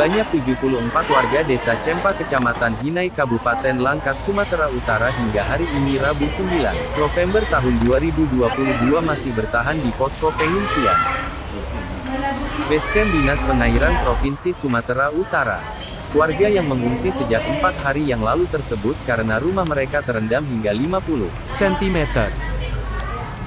Sebanyak 74 warga desa Cempa Kecamatan Hinai Kabupaten Langkat Sumatera Utara hingga hari ini Rabu 9 November tahun 2022 masih bertahan di posko pengungsian. Basecamp Dinas Pengairan Provinsi Sumatera Utara. Warga yang mengungsi sejak empat hari yang lalu tersebut karena rumah mereka terendam hingga 50 cm.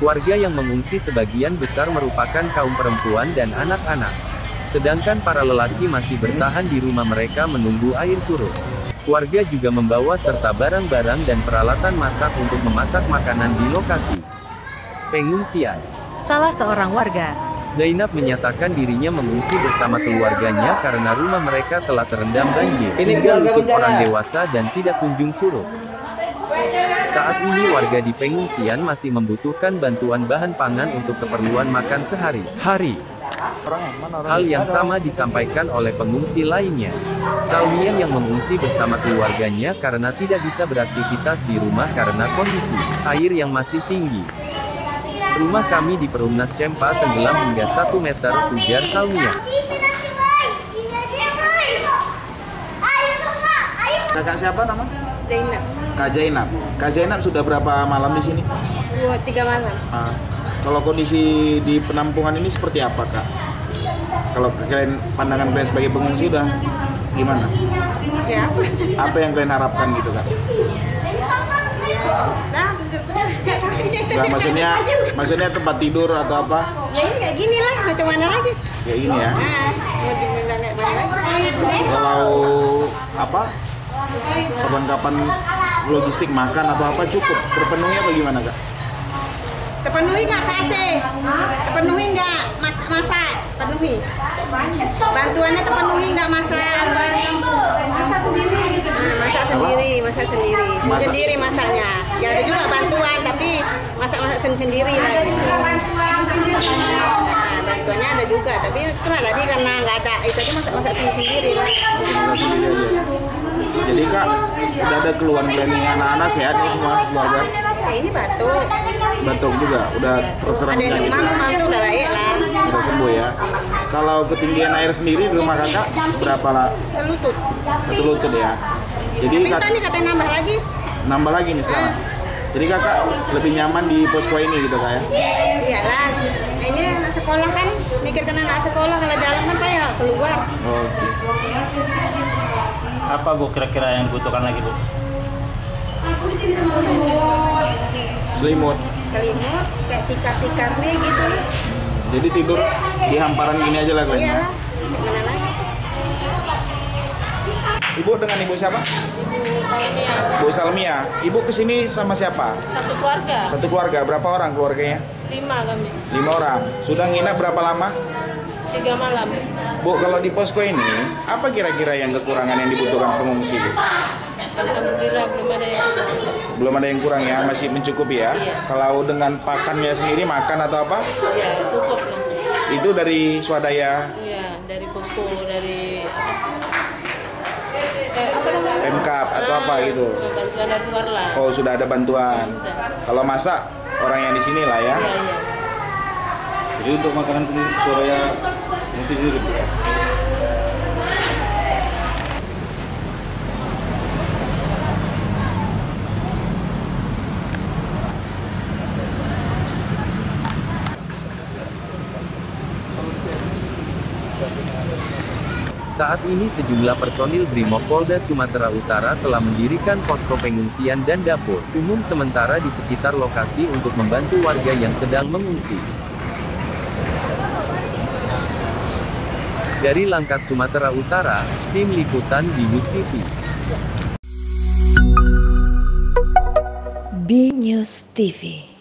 Warga yang mengungsi sebagian besar merupakan kaum perempuan dan anak-anak. Sedangkan para lelaki masih bertahan di rumah mereka menunggu air surut. Warga juga membawa serta barang-barang dan peralatan masak untuk memasak makanan di lokasi pengungsian. Salah seorang warga, Zainab menyatakan dirinya mengungsi bersama keluarganya karena rumah mereka telah terendam banjir, Ini hingga lutut bencana. orang dewasa dan tidak kunjung surut. Saat ini warga di pengungsian masih membutuhkan bantuan bahan pangan untuk keperluan makan sehari-hari. Hal yang sama disampaikan oleh pengungsi lainnya. Salmian yang mengungsi bersama keluarganya karena tidak bisa beraktivitas di rumah karena kondisi air yang masih tinggi. Rumah kami di Perumnas Cempa tenggelam hingga 1 meter, ujar Salmia. Kakak siapa nama? Zainab Kak Zainab. Kak Zainab sudah berapa malam di sini? dua tiga malam Ah, kalau kondisi di penampungan ini seperti apa kak? Kalau kalian pandangan kalian sebagai pengungsi udah gimana? siapa Apa yang kalian harapkan gitu kak? nah maksudnya maksudnya tempat tidur atau apa? ya ini kayak gini lah macam mana lagi Ya ini ya. nah Kalau apa? Kapan-kapan logistik makan atau apa cukup terpenuhi apa gimana kak? Terpenuhi nggak AC terpenuhi nggak mak- masak? Penuhi bantuannya terpenuhi nggak masak? Masak sendiri. Masak sendiri masak sendiri. Masak. sendiri masaknya. Ya ada juga bantuan tapi masak masak sendiri lah gitu. Nah, bantuannya ada juga tapi pernah tadi karena nggak ada itu aja masak masak sendiri sendiri lah. Masak sendiri aja. Jadi kak, udah ada keluhan nih anak-anak sehat nih semua keluarga? nah ini batuk Batuk juga, udah terserang ada demam demam tuh udah baik lah Udah sembuh ya. Kalau ketinggian air sendiri di rumah kakak berapa lah? selutut Satu lutut ya. Jadi tapi kak, entah nih katanya nambah lagi nambah lagi nih sekarang. Jadi kakak lebih nyaman di posko ini gitu kak ya? iyalah ini anak sekolah kan mikirkan anak sekolah kalau dalam kan payah keluar Oh, Apa Bu kira-kira yang dibutuhkan lagi Bu? selimut. Selimut kayak tikar-tikar nih gitu Jadi tidur di hamparan gini aja lah kalian. ya? lagi Ibu dengan ibu siapa? ibu Salmia Bu Salmia. Ibu ke sini sama siapa? satu keluarga Satu keluarga. Berapa orang keluarganya? lima kami Lima orang. Sudah nginap berapa lama? tiga malam Bu, kalau di posko ini, apa kira-kira yang kekurangan yang dibutuhkan pengungsi? Bu? Alhamdulillah belum ada yang Belum ada yang kurang ya, masih mencukupi ya. Iya. Kalau dengan pakannya sendiri, makan atau apa, ya cukup lah itu dari swadaya ya dari posko dari eh, apa namanya Pemkap atau apa gitu. bantuan dari luar lah Oh, sudah ada bantuan. Sudah. Kalau masak, orang yang di sini lah ya. iya iya Jadi untuk makanan sendiri Surabaya mesti sendiri ya? Saat ini sejumlah personil Brimob Polda Sumatera Utara telah mendirikan posko pengungsian dan dapur umum sementara di sekitar lokasi untuk membantu warga yang sedang mengungsi. Dari Langkat Sumatera Utara, tim liputan Binus TV. B News TV.